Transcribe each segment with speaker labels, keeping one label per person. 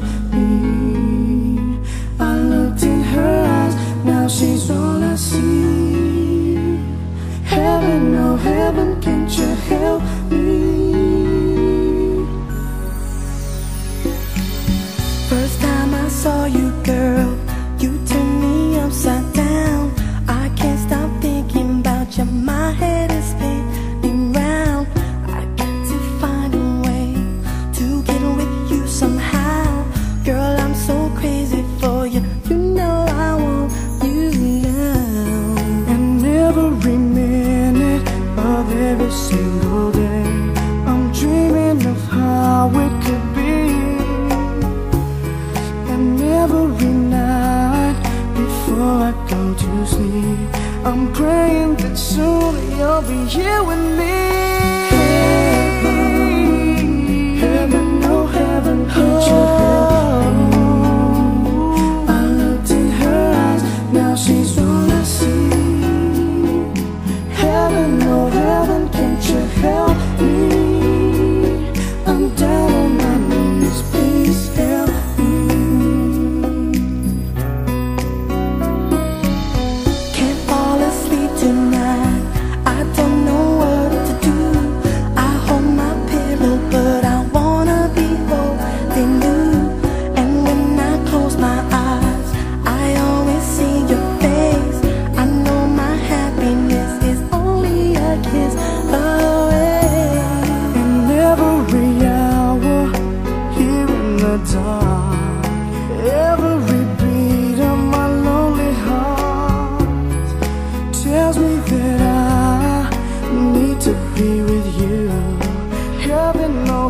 Speaker 1: you. single day I'm dreaming of how it could be. And every night before I go to sleep I'm praying that soon you'll be here with me.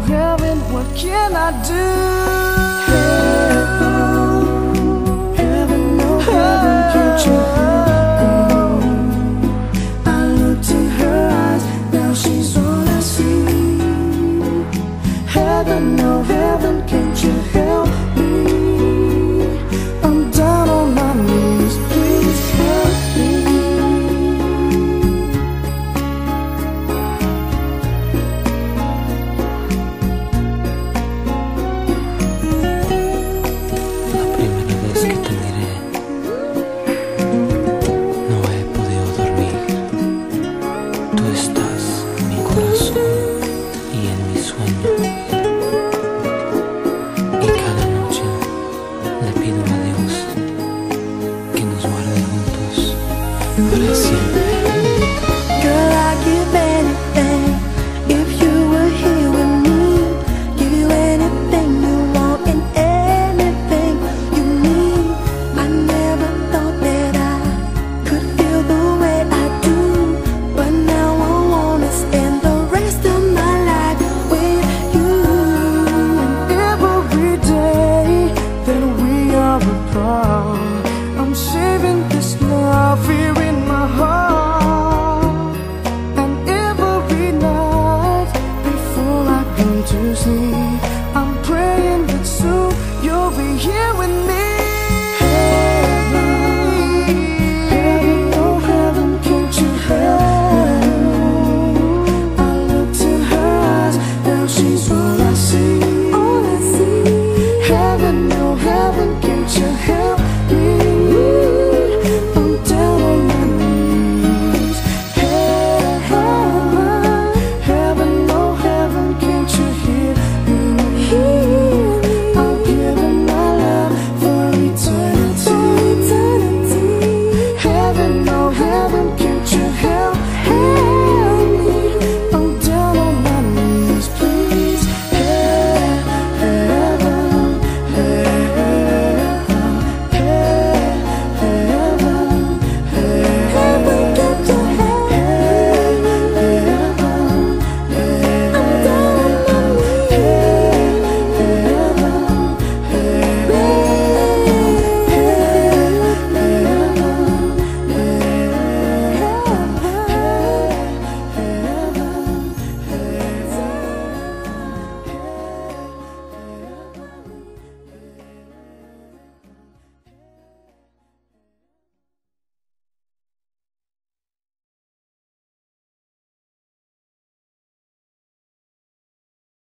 Speaker 1: heaven, what can I do? Heaven, heaven, oh heaven, can't you